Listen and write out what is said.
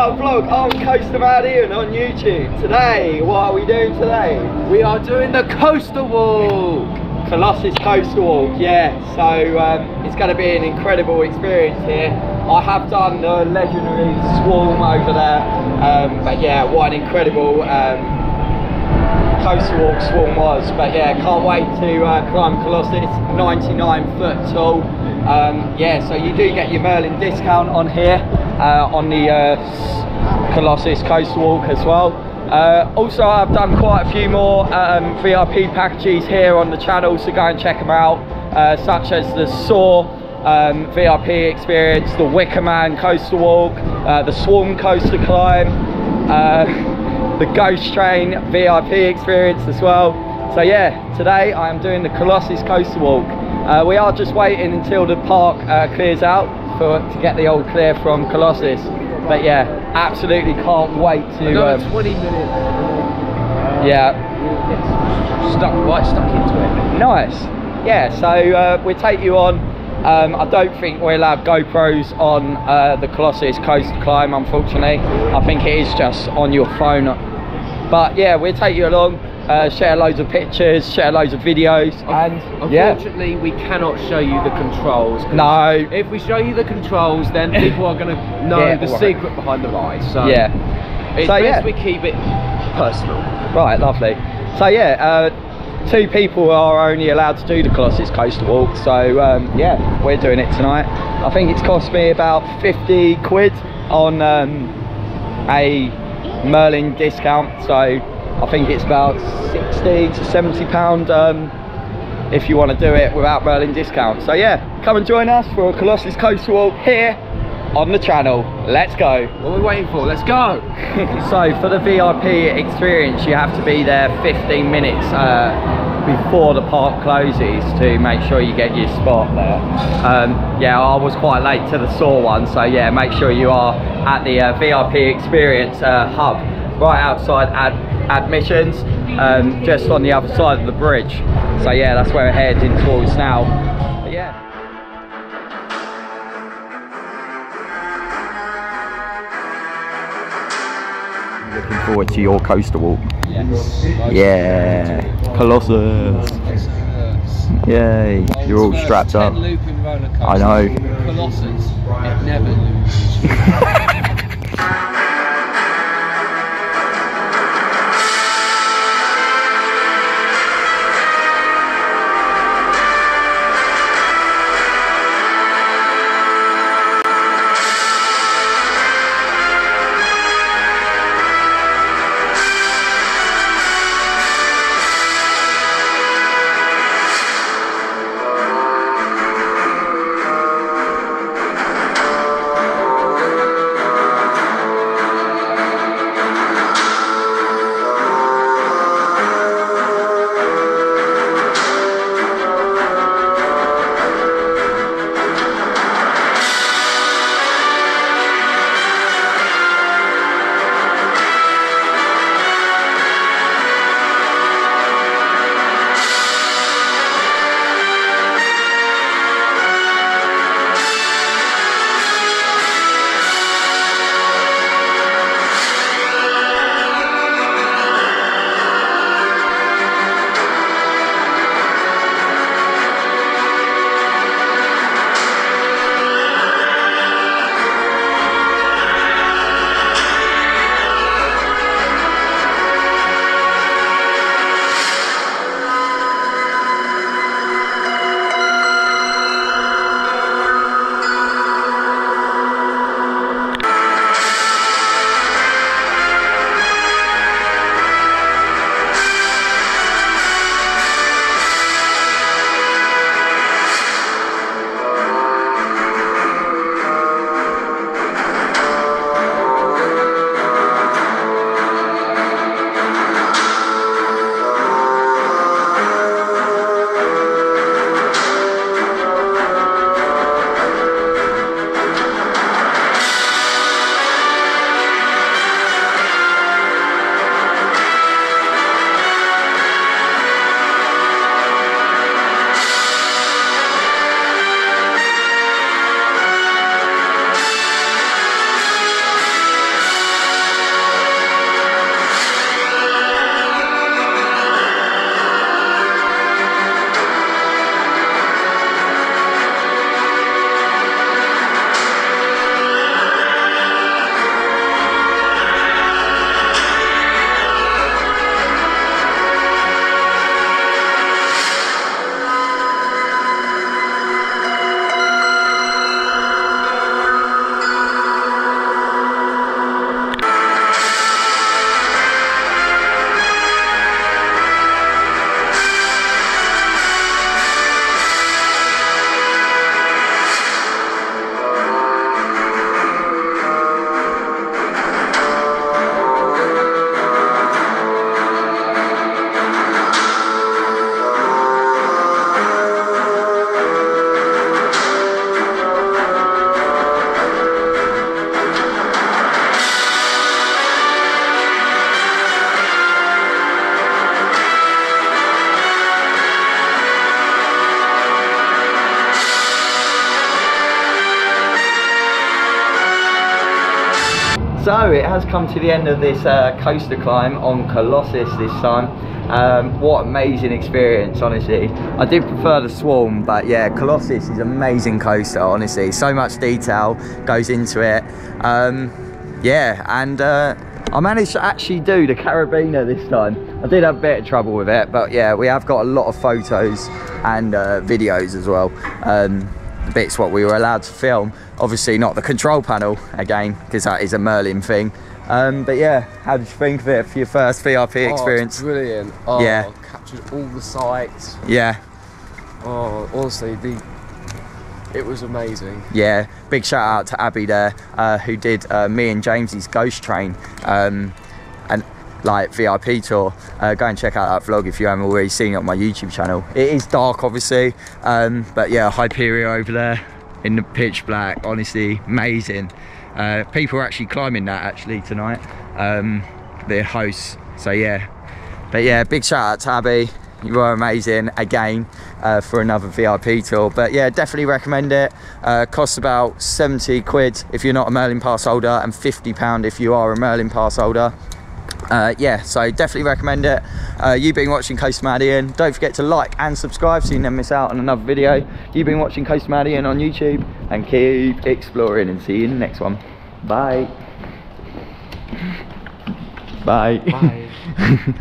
another vlog on Coaster Mad Ian on YouTube. Today, what are we doing today? We are doing the coaster walk. Colossus Coaster Walk, yeah. So um, it's going to be an incredible experience here. I have done the legendary Swarm over there, um, but yeah, what an incredible um, walk Swarm was. But yeah, can't wait to uh, climb Colossus, 99 foot tall. Um, yeah, so you do get your Merlin discount on here on the uh, Colossus Coaster Walk as well. Uh, also, I've done quite a few more um, VIP packages here on the channel, so go and check them out, uh, such as the Saw um, VIP experience, the Wicker Man Coaster Walk, uh, the Swarm Coaster Climb, uh, the Ghost Train VIP experience as well. So yeah, today I am doing the Colossus Coaster Walk. Uh, we are just waiting until the park uh, clears out for to get the old clear from Colossus. But yeah, absolutely can't wait to. Another um, 20 minutes. yeah, Stuck, right stuck into it. Nice. Yeah, so uh, we'll take you on. Um, I don't think we'll have GoPros on uh, the Colossus Coast Climb, unfortunately. I think it is just on your phone. But yeah, we'll take you along, uh, share loads of pictures, share loads of videos, and yeah. Unfortunately, we cannot show you the controls. No. If we show you the controls, then people are going to know Yeah, the alright. secret behind the ride. So Yeah. it's So, best yeah. we keep it personal. Right, lovely. So yeah, uh, two people are only allowed to do the Colossus Coaster Walk. So um, yeah, we're doing it tonight. I think it's cost me about 50 quid on um, a Merlin discount. So I think it's about 60 to 70 pound um, if you want to do it without Merlin discount. So yeah, come and join us for a Colossus Coaster Walk here on the channel. Let's go. What are we waiting for? Let's go. so for the VIP experience, you have to be there 15 minutes uh, before the park closes to make sure you get your spot there. Um, yeah, I was quite late to the Saw one, so yeah, make sure you are at the uh, VIP experience uh, hub right outside ad admissions, um, just on the other side of the bridge. So yeah, that's where we're heading towards now. But yeah. Looking forward to your coaster walk. Yeah, Colossus. Yay, you're all strapped up. I know. Colossus, it never loses. So it has come to the end of this uh, coaster climb on Colossus this time. Um, what amazing experience, honestly. I did prefer the Swarm, but yeah, Colossus is amazing coaster, honestly. So much detail goes into it. Um, yeah, and uh, I managed to actually do the Carabiner this time. I did have a bit of trouble with it, but yeah, we have got a lot of photos and uh, videos as well. Um, bits what we were allowed to film. Obviously not the control panel again, because that is a Merlin thing. Um, but yeah, how did you think of it for your first VIP Oh, experience? brilliant. Oh, Yeah. captured all the sights. yeah, Oh, honestly, the it was amazing. yeah. Big shout out to Abby there, uh, who did uh, me and James's Ghost Train. Um, and like VIP tour, uh, go and check out that vlog if you haven't already seen it on my YouTube channel. It is dark, obviously, um, but yeah, Hyperia over there in the pitch black, honestly, amazing. Uh, people are actually climbing that actually tonight, um, the hosts. So yeah, but yeah, big shout out to Abby. You were amazing again uh, for another VIP tour. But yeah, definitely recommend it. Uh, costs about 70 quid if you're not a Merlin Pass holder and 50 pound if you are a Merlin Pass holder. Uh, yeah, so definitely recommend it. Uh, you've been watching Coaster Mad Ian. Don't forget to like and subscribe so you never miss out on another video. You've been watching Coaster Mad Ian on YouTube and keep exploring and see you in the next one. Bye. Bye. Bye.